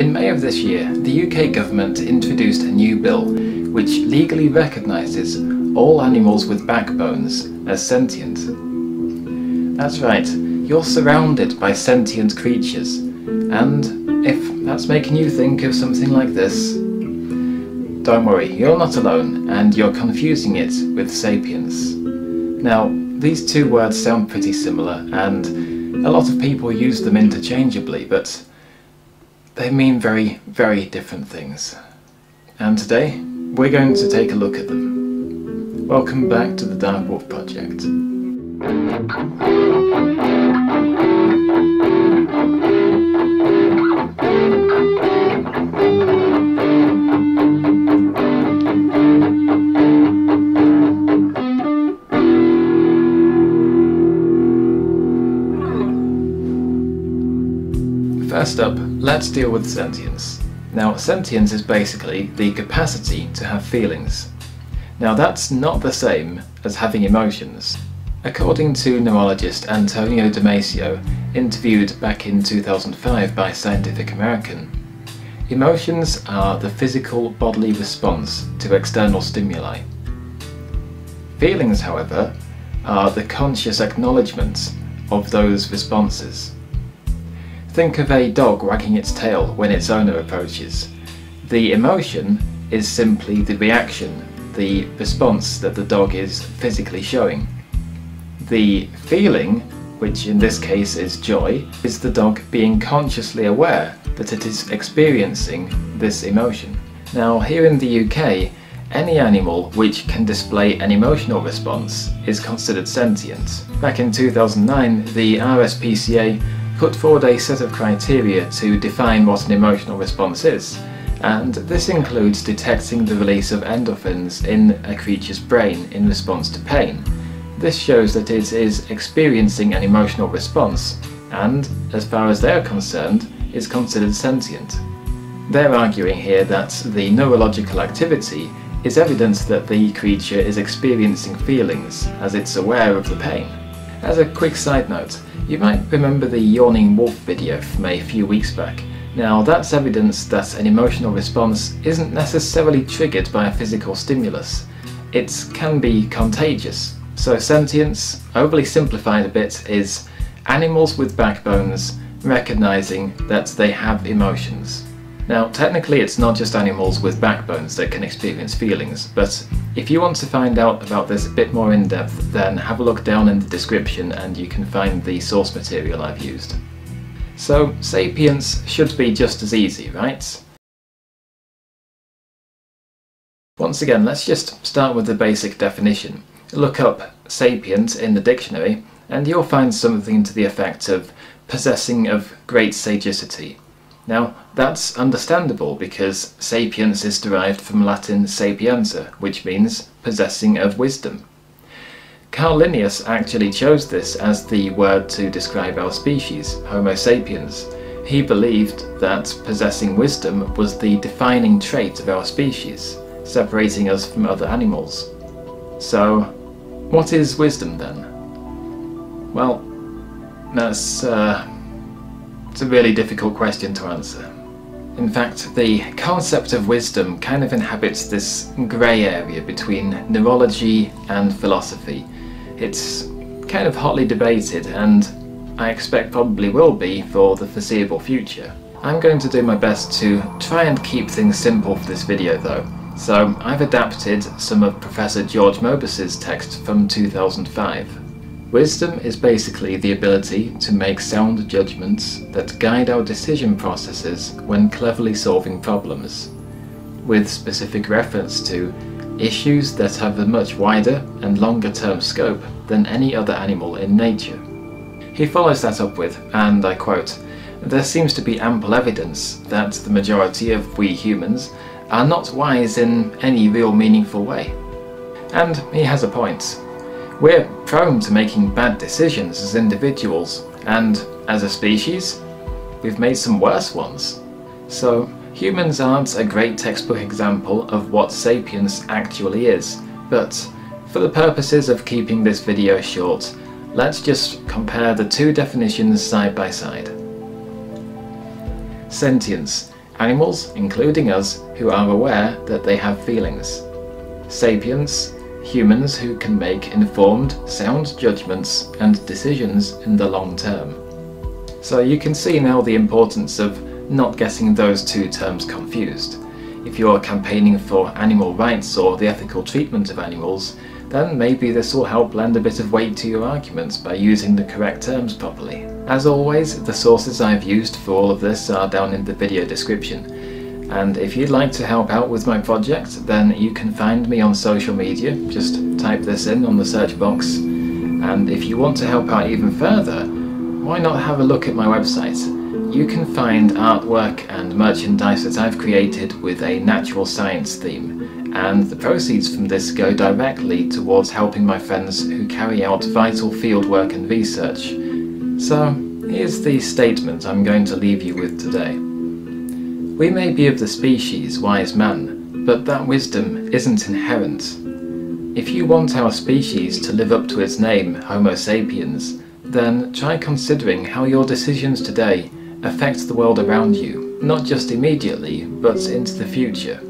In May of this year, the UK government introduced a new bill which legally recognises all animals with backbones as sentient. That's right, you're surrounded by sentient creatures, and if that's making you think of something like this, don't worry, you're not alone, and you're confusing it with sapience. Now, these two words sound pretty similar, and a lot of people use them interchangeably, but they mean very, very different things. And today, we're going to take a look at them. Welcome back to the Dark Wolf Project. First up, let's deal with sentience. Now, sentience is basically the capacity to have feelings. Now, that's not the same as having emotions. According to neurologist Antonio Damasio, interviewed back in 2005 by Scientific American, emotions are the physical bodily response to external stimuli. Feelings, however, are the conscious acknowledgement of those responses. Think of a dog wagging its tail when its owner approaches. The emotion is simply the reaction, the response that the dog is physically showing. The feeling, which in this case is joy, is the dog being consciously aware that it is experiencing this emotion. Now, here in the UK, any animal which can display an emotional response is considered sentient. Back in 2009, the RSPCA put forward a set of criteria to define what an emotional response is, and this includes detecting the release of endorphins in a creature's brain in response to pain. This shows that it is experiencing an emotional response, and, as far as they're concerned, is considered sentient. They're arguing here that the neurological activity is evidence that the creature is experiencing feelings as it's aware of the pain. As a quick side note, you might remember the Yawning Wolf video from a few weeks back. Now that's evidence that an emotional response isn't necessarily triggered by a physical stimulus. It can be contagious. So sentience, overly simplified a bit, is animals with backbones recognizing that they have emotions. Now, technically it's not just animals with backbones that can experience feelings, but if you want to find out about this a bit more in depth, then have a look down in the description and you can find the source material I've used. So, sapience should be just as easy, right? Once again, let's just start with the basic definition. Look up sapient in the dictionary and you'll find something to the effect of possessing of great sagacity, now, that's understandable because sapience is derived from Latin sapienza, which means possessing of wisdom. Carl Linnaeus actually chose this as the word to describe our species, Homo sapiens. He believed that possessing wisdom was the defining trait of our species, separating us from other animals. So, what is wisdom then? Well, that's uh, it's a really difficult question to answer. In fact, the concept of wisdom kind of inhabits this grey area between neurology and philosophy. It's kind of hotly debated and I expect probably will be for the foreseeable future. I'm going to do my best to try and keep things simple for this video though, so I've adapted some of Professor George Mobus's text from 2005. Wisdom is basically the ability to make sound judgments that guide our decision processes when cleverly solving problems, with specific reference to issues that have a much wider and longer term scope than any other animal in nature. He follows that up with, and I quote, there seems to be ample evidence that the majority of we humans are not wise in any real meaningful way. And he has a point. We're prone to making bad decisions as individuals, and as a species, we've made some worse ones. So, humans aren't a great textbook example of what sapience actually is, but for the purposes of keeping this video short, let's just compare the two definitions side by side. Sentience Animals, including us, who are aware that they have feelings. Sapience, humans who can make informed, sound judgments and decisions in the long term. So you can see now the importance of not getting those two terms confused. If you are campaigning for animal rights or the ethical treatment of animals, then maybe this will help lend a bit of weight to your arguments by using the correct terms properly. As always, the sources I've used for all of this are down in the video description. And if you'd like to help out with my project, then you can find me on social media. Just type this in on the search box. And if you want to help out even further, why not have a look at my website? You can find artwork and merchandise that I've created with a natural science theme, and the proceeds from this go directly towards helping my friends who carry out vital fieldwork and research. So, here's the statement I'm going to leave you with today. We may be of the species wise man, but that wisdom isn't inherent. If you want our species to live up to its name, Homo sapiens, then try considering how your decisions today affect the world around you, not just immediately, but into the future.